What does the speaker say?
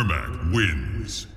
Ermac wins.